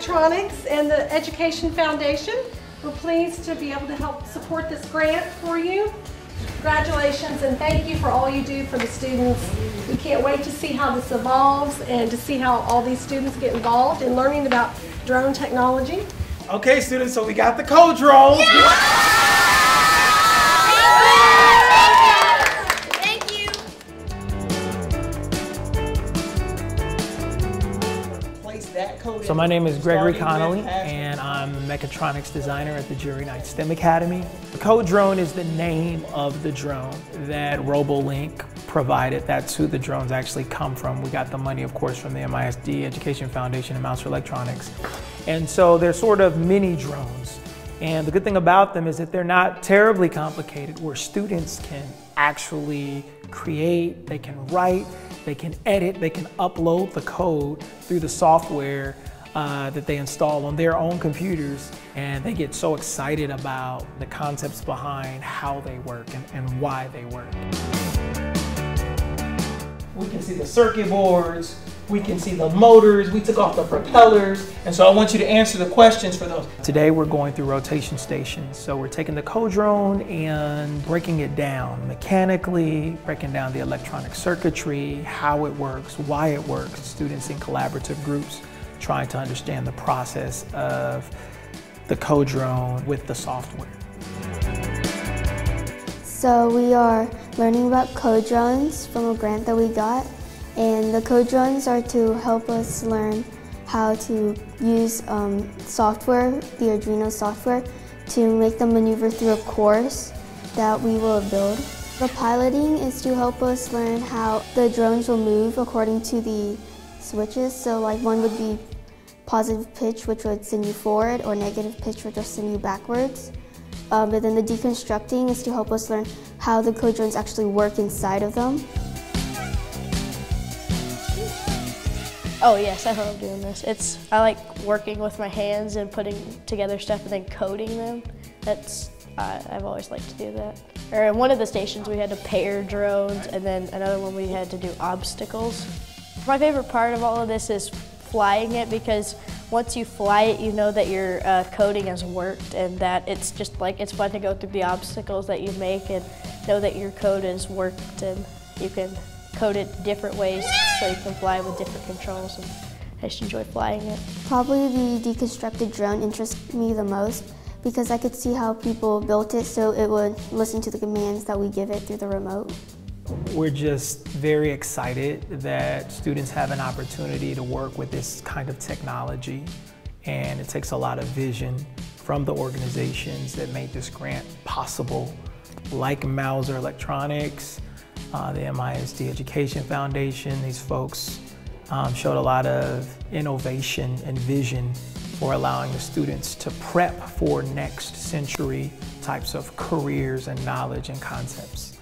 Electronics and the Education Foundation. We're pleased to be able to help support this grant for you. Congratulations and thank you for all you do for the students. We can't wait to see how this evolves and to see how all these students get involved in learning about drone technology. Okay, students, so we got the CoDrones. Thank So my name is Gregory Conely, and I'm a mechatronics designer at the Jerry Knight STEM Academy. The CoDrone is the name of the drone that RoboLink provided. That's who the drones actually come from. We got the money, of course, from the MISD Education Foundation and Mouser Electronics. And so they're sort of mini drones. And the good thing about them is that they're not terribly complicated, where students can actually create, they can write, they can edit, they can upload the code through the software uh, that they install on their own computers. And they get so excited about the concepts behind how they work and, and why they work. We can see the circuit boards, we can see the motors, we took off the propellers, and so I want you to answer the questions for those. Today we're going through rotation stations. So we're taking the Codrone and breaking it down mechanically, breaking down the electronic circuitry, how it works, why it works, students in collaborative groups trying to understand the process of the co-drone with the software. So we are learning about CoDrones from a grant that we got. And the CoDrones are to help us learn how to use um, software, the Arduino software, to make them maneuver through a course that we will build. The piloting is to help us learn how the drones will move according to the switches. So like one would be positive pitch, which would send you forward, or negative pitch, which will send you backwards. Um, but then the deconstructing is to help us learn how the CoDrones actually work inside of them. Oh yes, I love doing this. It's I like working with my hands and putting together stuff and then coding them. That's uh, I've always liked to do that. Or in one of the stations we had to pair drones, and then another one we had to do obstacles. My favorite part of all of this is flying it because once you fly it, you know that your uh, coding has worked and that it's just like it's fun to go through the obstacles that you make and know that your code has worked and you can code it different ways so you can fly with different controls and I just enjoy flying it. Probably the deconstructed drone interests me the most because I could see how people built it so it would listen to the commands that we give it through the remote. We're just very excited that students have an opportunity to work with this kind of technology. And it takes a lot of vision from the organizations that made this grant possible, like Mouser Electronics, uh, the MISD Education Foundation. These folks um, showed a lot of innovation and vision for allowing the students to prep for next century types of careers and knowledge and concepts.